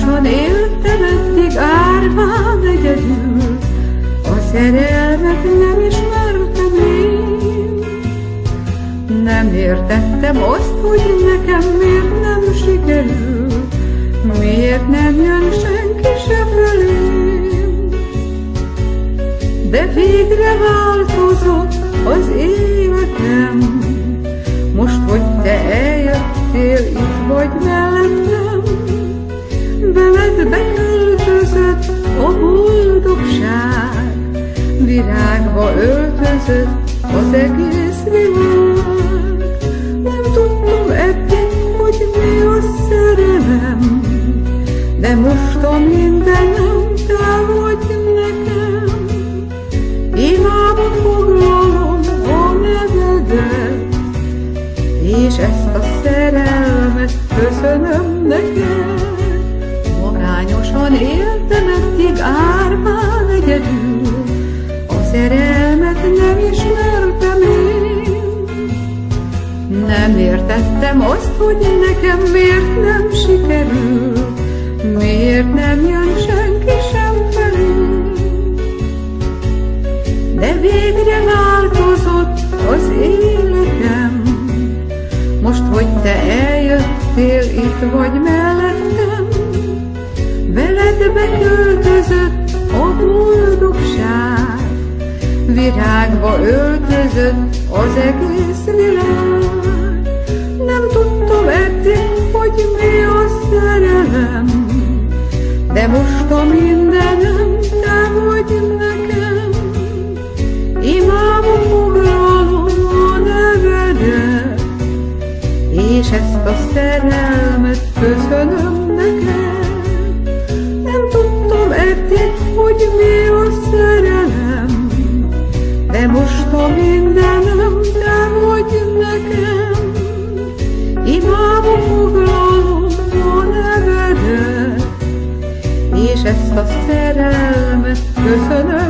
Sorsan éltem eddig árván egyedül, A szerelmet nem ismertem én. Nem értettem azt, hogy nekem miért nem sikerül, Miért nem jön senki se fölém. De végre változott az életem, Most, hogy te eljöttél, itt vagy mellem, veled beköltözött a boldogság, virágba öltözött az egész világ. Nem tudtam eddig, hogy mi a szerelem, de most a mindenem te vagy nekem. Imába foglalom a nevedet, és ezt a szerelmet köszönöm neked. Értettem azt, hogy nekem miért nem sikerül, miért nem jön senki sem felé. De végre változott az életem, most, hogy te eljöttél, itt vagy mellettem, veled beköltözött a boldogság, virágba öltözött az egész világ. De most a mindenem te vagy nekem. Imába foglalom a nevedet, és ezt a szerelmet köszönöm neked. Nem tudtam eddig, hogy mi a szerelem, de most a mindenem te vagy nekem. Imába nevedet, és ezt a szerelmet köszönöm neked.